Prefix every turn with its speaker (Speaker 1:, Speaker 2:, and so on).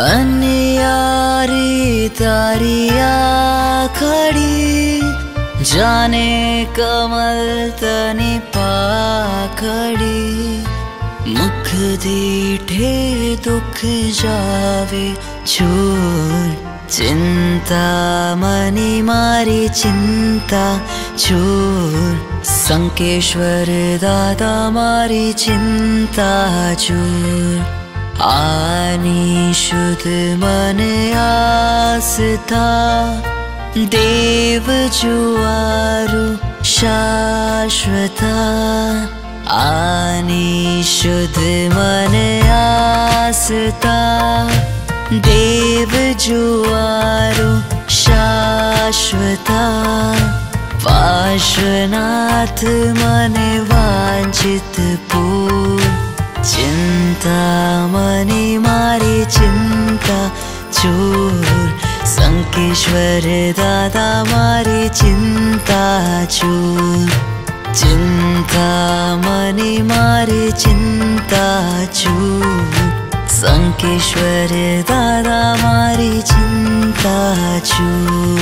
Speaker 1: अन्यारी तारिया खड़ी जाने कमल तनी पाखड़ी। मुख दीठे दुख जावे छोर चिंता मनी मारी चिंता छोर संकेश्वर दादा मारी चिंता चोर शुद्ध मन आस्था देव जुआरु शाश्वता। आनी शुद्ध मन आस्था देव जुआरु शाश्वता। पार्श्वनाथ मन वाञ्छित चिन्ता मनि मारि चिन्ता चोर। सङ्केश्वर दादा मारि चिन्ता चोर। चिन्ता मनि मारि चिन्ता चोर। सङ्केश्वर दादा मारि चिन्ता चोर